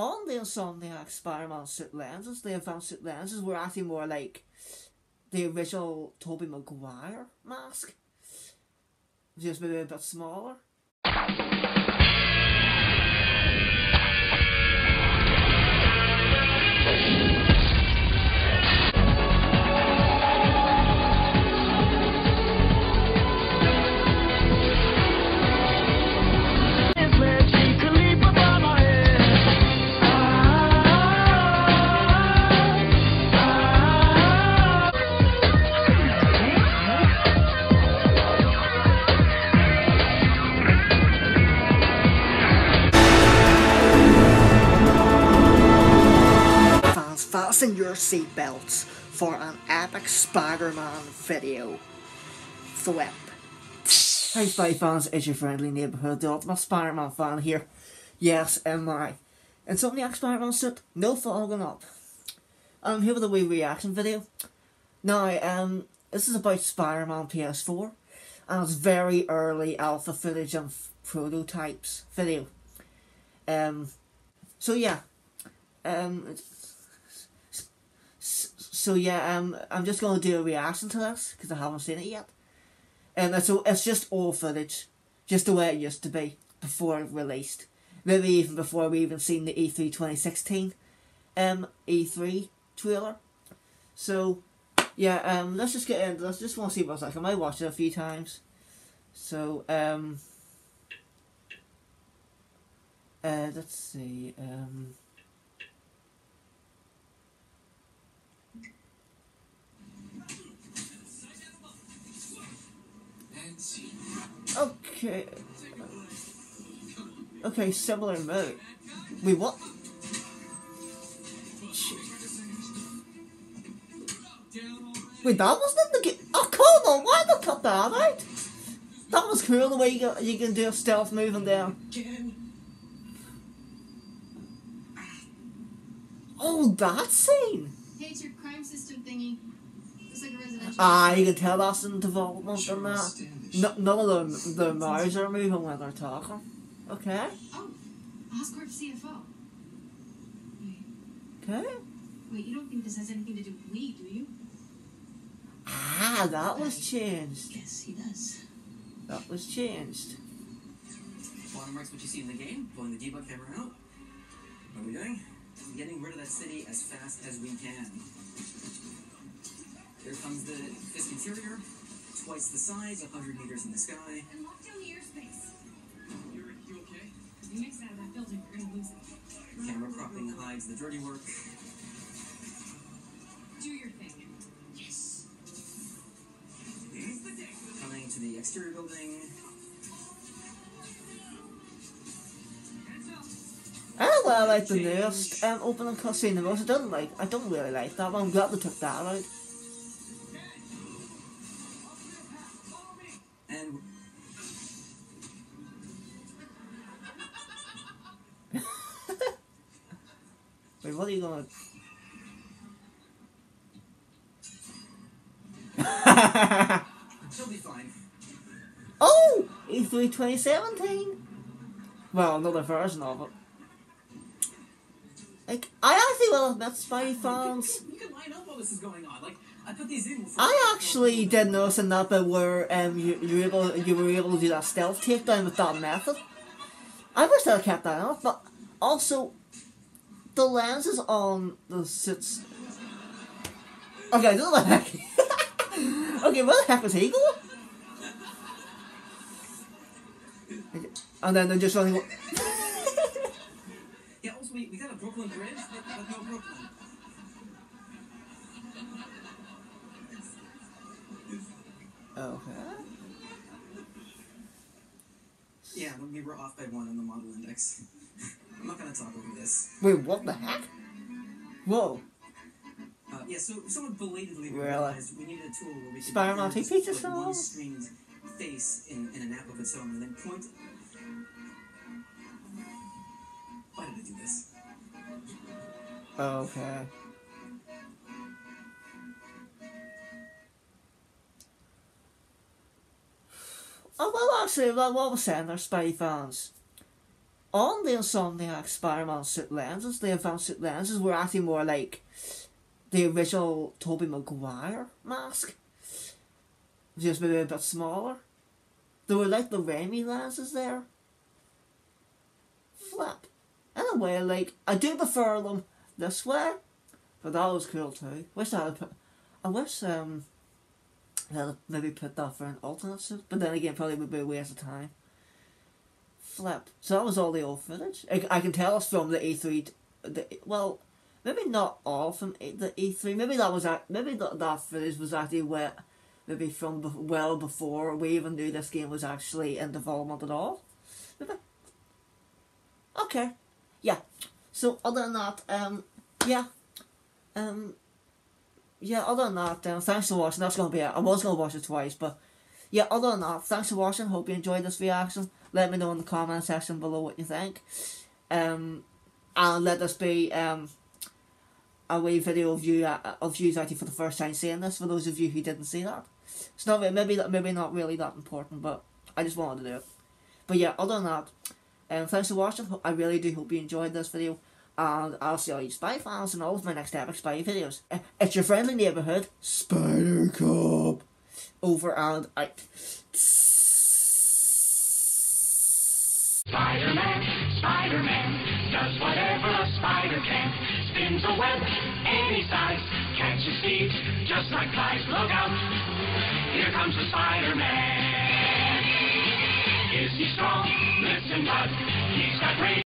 on the Insomniac Spider-Man suit lenses, the advanced suit lenses were actually more like the original Tobey Maguire mask, just maybe a bit smaller. Fasten your seatbelts for an epic Spider-Man video flip. Hey Spidey fans, it's your friendly neighbourhood, the ultimate Spider-Man fan here. Yes, am I. Insomniac Spider-Man suit, no fogging up. I'm here with a wee reaction video. Now, um, this is about Spider-Man PS4, and it's very early alpha footage and prototypes video. Um, so yeah, um, so yeah, um, I'm just gonna do a reaction to this because I haven't seen it yet. And um, so it's just old footage, just the way it used to be before it released. Maybe even before we even seen the E3 2016 um, E3 trailer. So yeah, um, let's just get into this. Just want to see what it's like. I might watch it a few times. So um, uh, let's see. Um, okay. Okay, similar mode. Wait, what? Wait, that wasn't the game. Oh, come on! Why did they cut that out? That was cool the way you can, you can do a stealth moving down. Oh, that scene! Hey, it's your crime system thingy. It's like a residential. Ah, you can tell that's in development and that. No, none of the the mouths are moving when they're talking. Okay, Oh, Oscorp CFO. Wait, okay. wait, you don't think this has anything to do with me, do you? Ah, that was changed. Yes, he does. That was changed. Watermarks what you see in the game, pulling the debug camera out. What are we doing? Getting rid of that city as fast as we can. Here comes the Fisk interior, twice the size, 100 meters in the sky. And lock down the airspace. You're, you okay? If you mix it out of that building, you're gonna lose it. Camera cropping hides the dirty work. Do your thing. Yes! Coming to the exterior building. I well, I like the newest um, opening cutscene the most. I don't like. I don't really like that one. I'm glad they took that out. What are you gonna? she'll be fine. oh, E3 2017. Well, another version of it. Like, I actually will admit, Spidey fans. You can line up while this is going on. Like, I put these in. I actually did notice in that bit where um you, you were able you were able to do that stealth takedown with that method. I wish I kept that on, but also the lens is on the suits. Okay, this is what the heck. okay, heck was he going? And then they're just running. Yeah, also, we, we got a Brooklyn Bridge, but, but no Brooklyn. Okay. Yeah, we were off by one on the model index. I'm not gonna talk over this. Wait, what the heck? Whoa. Uh, yeah, so someone belatedly Really? realized we needed a tool where we could Spider-Man just take pictures of one screen's face in, in an app of its own and then point. Why did I do this? Okay. Oh well, actually, I was saying, they're Spidey fans. On the Insomniac Spider-Man suit lenses, the advanced suit lenses were actually more like the original Tobey Maguire mask, just maybe a bit smaller. They were like the Raimi lenses there. Flip. In a way, like I do prefer them this way, but that was cool too. Wish I had put. I wish um. They'd maybe put that for an alternate suit, but then again, probably would be a waste of time. Flip. So that was all the old footage. I, I can tell it's from the E3. The well, maybe not all from the E3. Maybe that was a- maybe that that footage was actually where maybe from well before we even knew this game was actually in development at all. Maybe. Okay. Yeah. So other than that, um, yeah, um, yeah. Other than that, um, thanks for watching. That's gonna be it. I was gonna watch it twice, but yeah. Other than that, thanks for watching. Hope you enjoyed this reaction. Let me know in the comment section below what you think. Um, and let this be um a wee video of you uh, of you actually for the first time seeing this. For those of you who didn't see that, it's not re- maybe that maybe not really that important, but I just wanted to do it. But yeah, other than that, um, thanks for watching. I really do hope you enjoyed this video. And I'll see all you Spidey fans in all of my next epic Spidey videos. It's your friendly neighborhood, Spider Cop. Over and out. Spider-Man, Spider-Man, does whatever a spider can. Spins a web any size, catches thieves just like flies. Look out, here comes the Spider-Man. Is he strong? Listen, bud, he's got great